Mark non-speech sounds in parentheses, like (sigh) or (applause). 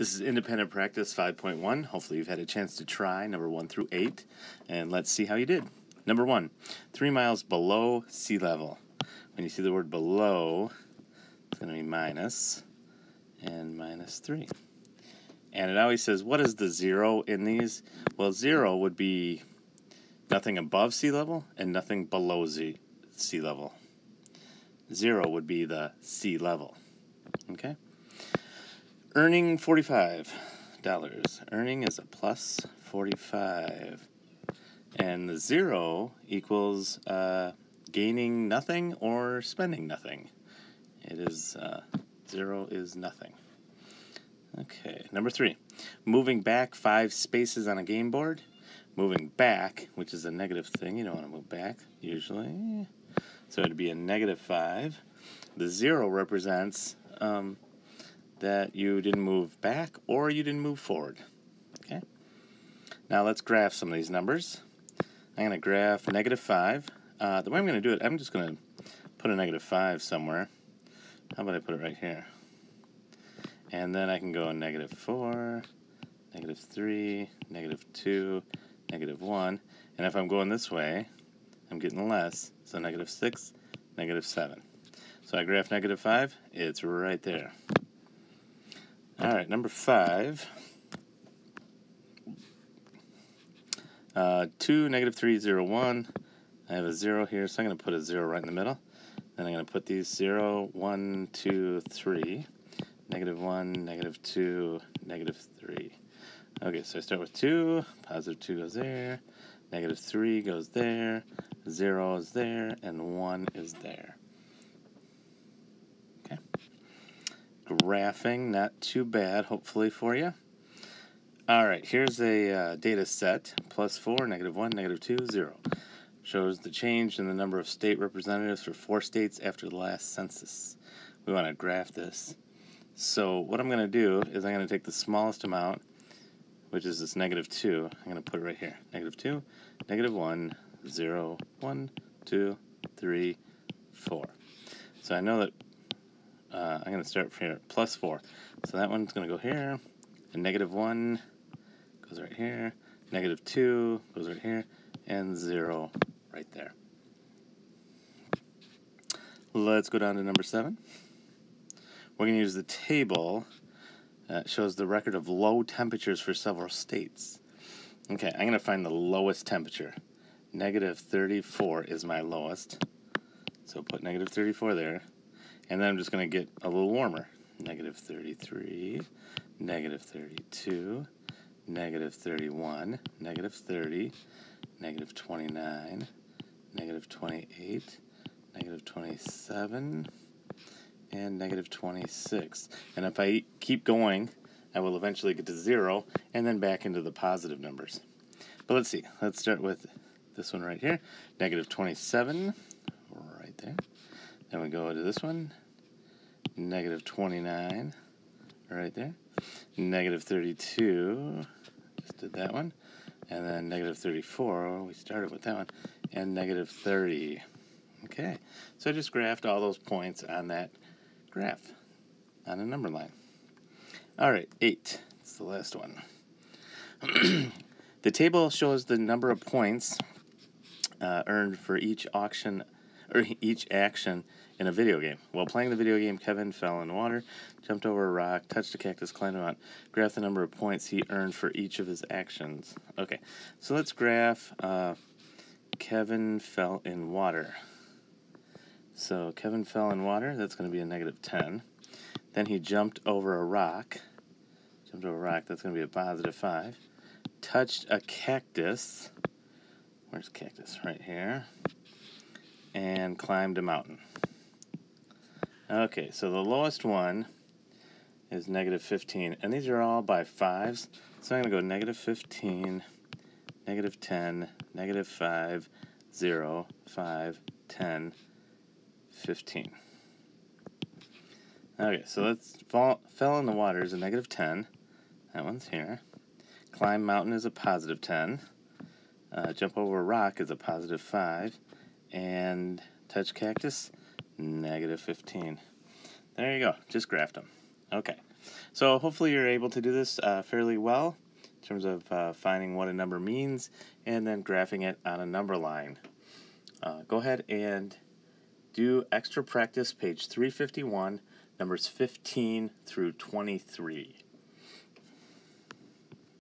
This is Independent Practice 5.1. Hopefully, you've had a chance to try number 1 through 8, and let's see how you did. Number 1, 3 miles below sea level. When you see the word below, it's going to be minus and minus 3. And it always says, what is the zero in these? Well, zero would be nothing above sea level and nothing below z- sea level. Zero would be the sea level. Okay? Earning $45. Earning is a plus 45. And the zero equals uh, gaining nothing or spending nothing. It is uh, zero is nothing. Okay, number three. Moving back five spaces on a game board. Moving back, which is a negative thing. You don't want to move back, usually. So it'd be a negative five. The zero represents um, that you didn't move back or you didn't move forward. Okay. Now let's graph some of these numbers. I'm going to graph negative 5. Uh, the way I'm going to do it, I'm just going to put a negative 5 somewhere. How about I put it right here? And then I can go negative 4, negative 3, negative 2, negative 1. And if I'm going this way, I'm getting less. So negative 6, negative 7. So I graph negative 5, it's right there. All right, number five. Uh, 2, negative 3, 0, 1. I have a 0 here, so I'm going to put a 0 right in the middle. Then I'm going to put these 0, 1, 2, 3. Negative 1, negative 2, negative 3. Okay, so I start with 2. Positive 2 goes there. Negative 3 goes there. 0 is there. And 1 is there. Graphing, not too bad, hopefully, for you. All right, here's a uh, data set, plus 4, negative 1, negative 2, 0. Shows the change in the number of state representatives for four states after the last census. We want to graph this. So what I'm going to do is I'm going to take the smallest amount, which is this negative 2. I'm going to put it right here. Negative 2, negative 1, 0, 1, 2, 3, 4. So I know that uh, I'm going to start from here, plus 4. So that one's going to go here, and negative 1 goes right here, negative 2 goes right here, and 0 right there. Let's go down to number 7. We're going to use the table that shows the record of low temperatures for several states. Okay, I'm going to find the lowest temperature. Negative 34 is my lowest. So put negative 34 there. And then I'm just going to get a little warmer. Negative 33, negative 32, negative 31, negative 30, negative 29, negative 28, negative 27, and negative 26. And if I keep going, I will eventually get to zero and then back into the positive numbers. But let's see. Let's start with this one right here. Negative 27, right there. Then we go to this one, negative 29, right there. Negative 32, just did that one. And then negative 34, we started with that one. And negative 30. Okay, so I just graphed all those points on that graph on a number line. All right, 8. It's the last one. (clears throat) the table shows the number of points uh, earned for each auction or each action in a video game. While playing the video game, Kevin fell in water, jumped over a rock, touched a cactus, climbed a mountain. Graph the number of points he earned for each of his actions. Okay, so let's graph uh, Kevin fell in water. So Kevin fell in water, that's going to be a negative 10. Then he jumped over a rock. Jumped over a rock, that's going to be a positive 5. Touched a cactus. Where's cactus? Right here and climbed a mountain. Okay, so the lowest one is negative 15, and these are all by fives. So I'm going to go negative 15, negative 10, negative 5, 0, 5, 10, 15. Okay, so let's fall, fell in the water is a negative 10. That one's here. Climb mountain is a positive 10. Uh, jump over a rock is a positive 5 and touch cactus, negative 15. There you go, just graphed them. Okay. So hopefully you're able to do this uh, fairly well in terms of uh, finding what a number means and then graphing it on a number line. Uh, go ahead and do extra practice page 351, numbers 15 through 23.